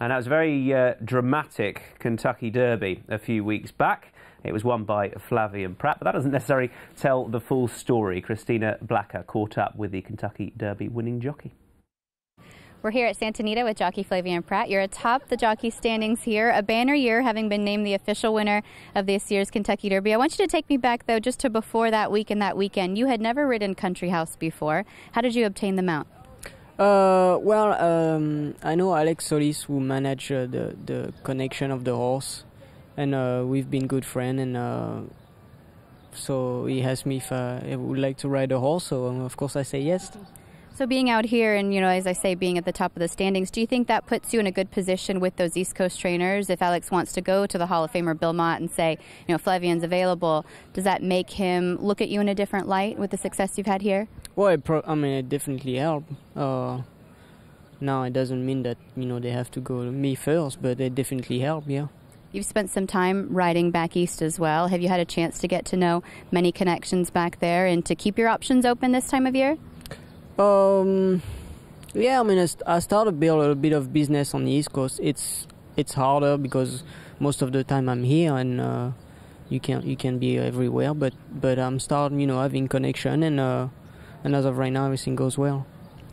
And that was a very uh, dramatic Kentucky Derby a few weeks back. It was won by Flavien Prat, but that doesn't necessarily tell the full story. Christina Blacker caught up with the Kentucky Derby winning jockey. We're here at Santa Anita with jockey Flavien Prat. You're atop the jockey standings here, a banner year having been named the official winner of this year's Kentucky Derby. I want you to take me back, though, just to before that week and that weekend. You had never ridden Country House before. How did you obtain the mount? Uh, well, um, I know Alex Solis who manage uh, the the connection of the horse, and uh, we've been good friends. And uh, so he asked me if I would like to ride a horse. So um, of course I say yes. So being out here and you know, as I say, being at the top of the standings, do you think that puts you in a good position with those East Coast trainers? If Alex wants to go to the Hall of Famer Bill Mott and say, you know, Flavien's available, does that make him look at you in a different light with the success you've had here? Well, pro- I mean, it definitely helped. Uh, now it doesn't mean that you know they have to go to me first, but it definitely helped, Yeah. You've spent some time riding back east as well. Have you had a chance to get to know many connections back there and to keep your options open this time of year? Um, yeah, I mean, I started to build a bit of business on the East Coast. It's it's harder because most of the time I'm here and uh, you can you can be everywhere. But but I'm starting, you know, having connection and uh, and as of right now, everything goes well.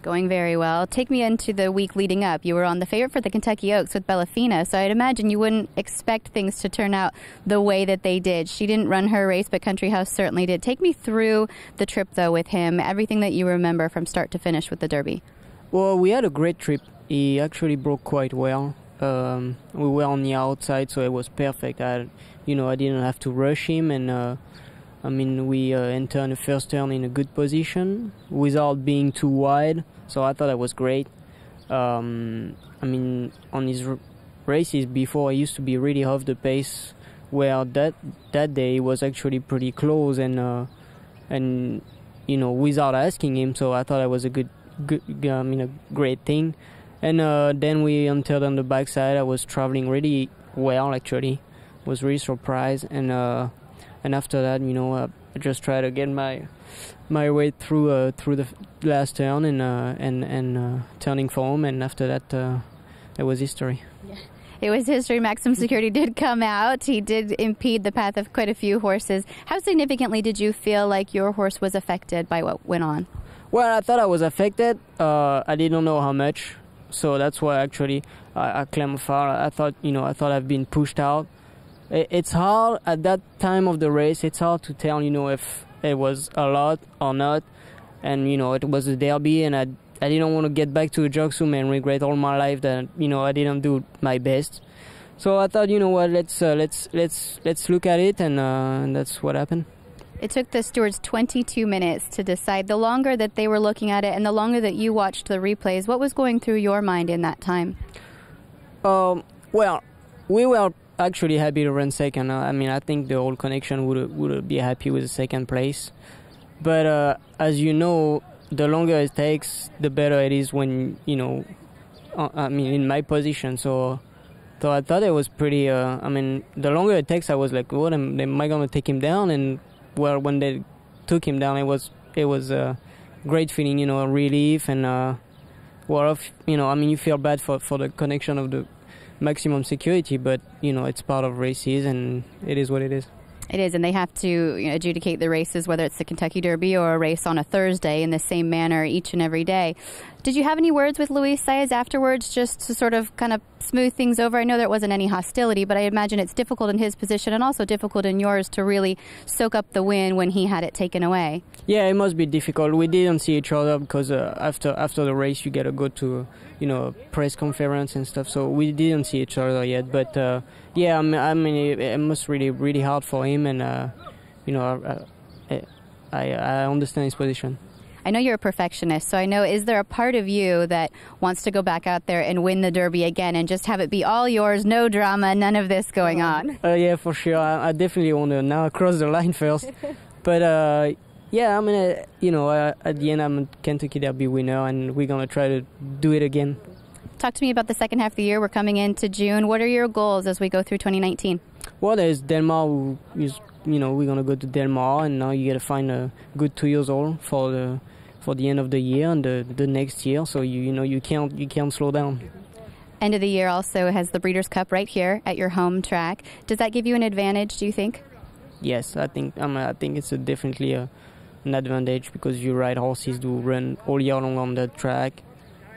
Going very well. Take me into the week leading up. You were on the favorite for the Kentucky Oaks with Bellafina, so I'd imagine you wouldn't expect things to turn out the way that they did. She didn't run her race, but Country House certainly did. Take me through the trip, though, with him, everything that you remember from start to finish with the Derby. Well, we had a great trip. He actually broke quite well. Um, we were on the outside, so it was perfect. I, you know, I didn't have to rush him, and uh, I mean, we uh, entered the first turn in a good position without being too wide, so I thought that was great. Um, I mean, on his races before, he used to be really off the pace, where that that day was actually pretty close and uh, and you know without asking him. So I thought that was a good, good I mean, a great thing. And uh, then we entered on the backside. I was traveling really well, actually. Was really surprised and. Uh, and after that, you know, uh, I just try to get my my way through uh, through the last turn and uh, and and uh, turning for home, and after that, uh, it was history. Yeah. It was history. Maximum Security did come out. He did impede the path of quite a few horses. How significantly did you feel like your horse was affected by what went on? Well, I thought I was affected. Uh, I didn't know how much, so that's why actually I, I claimed foul. I thought, you know, I thought I've been pushed out it's hard at that time of the race. It's hard to tell, you know, if it was a lot or not. And you know, it was a derby, and I I didn't want to get back to the jocks room and regret all my life that you know I didn't do my best. So I thought, you know what, let's uh, let's let's let's look at it, and, uh, and that's what happened. It took the stewards 22 minutes to decide. The longer that they were looking at it, and the longer that you watched the replays, what was going through your mind in that time? Um, well, we were actually happy to run second. Uh, I mean, I think the whole connection would would be happy with the second place. But uh, as you know, the longer it takes, the better it is when you know. Uh, I mean, in my position, so so I thought it was pretty. Uh, I mean, the longer it takes, I was like, "What am, am I gonna take him down?" And well, when they took him down, it was it was a great feeling, you know, relief and. Uh, well, you know, I mean, you feel bad for, for the connection of the maximum security, but you know it's part of races and it is what it is. It is, and they have to you know, adjudicate the races, whether it's the Kentucky Derby or a race on a Thursday, in the same manner each and every day. Did you have any words with Luis Saez afterwards, just to sort of kind of smooth things over? I know there wasn't any hostility, but I imagine it's difficult in his position and also difficult in yours to really soak up the win when he had it taken away. Yeah, it must be difficult. We didn't see each other because uh, after after the race, you get to go to you know press conference and stuff. So we didn't see each other yet, but. Uh, yeah, I mean, I mean it, it must really really hard for him, and uh, you know, I, I, I understand his position. I know you're a perfectionist, so I know is there a part of you that wants to go back out there and win the Derby again and just have it be all yours, no drama, none of this going on? Uh, yeah, for sure. I, I, definitely want to now cross the line first, but uh, yeah, I mean, uh, you know, uh, at the end I'm a Kentucky Derby winner, and we're gonna try to do it again. Talk to me about the second half of the year. We're coming into June. What are your goals as we go through 2019? Well, there's Del Mar. Is, you know, we're gonna go to Del Mar, and now you gotta find a good two years old for the for the end of the year and the, the next year. So you you know you can't you can't slow down. End of the year also has the Breeders' Cup right here at your home track. Does that give you an advantage, do you think? Yes, I think um, I think it's a definitely a, an advantage because you ride horses to run all year long on that track,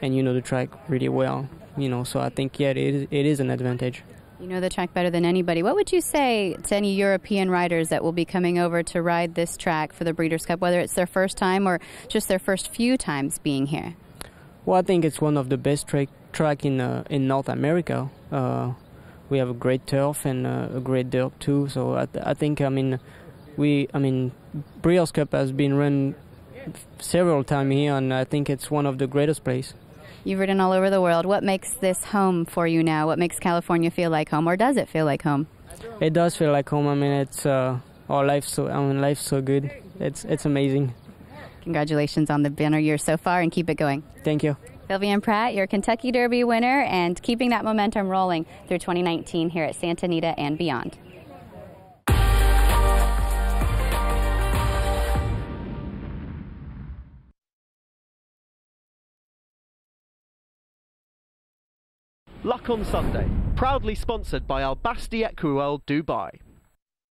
and you know the track really well. You know, so I think yeah, it is, it is an advantage. You know the track better than anybody. What would you say to any European riders that will be coming over to ride this track for the Breeders' Cup, whether it's their first time or just their first few times being here? Well, I think it's one of the best track track in uh, in North America. Uh, we have a great turf and uh, a great dirt too. So I, th- I think I mean we I mean Breeders' Cup has been run several times here, and I think it's one of the greatest places. You've ridden all over the world. What makes this home for you now? What makes California feel like home, or does it feel like home? It does feel like home. I mean, it's uh, our life so I mean, life's so good. It's it's amazing. Congratulations on the banner year so far, and keep it going. Thank you. Flavien Prat, your Kentucky Derby winner, and keeping that momentum rolling through 2019 here at Santa Anita and beyond. Luck on Sunday, proudly sponsored by Al Basti Equiworld Dubai.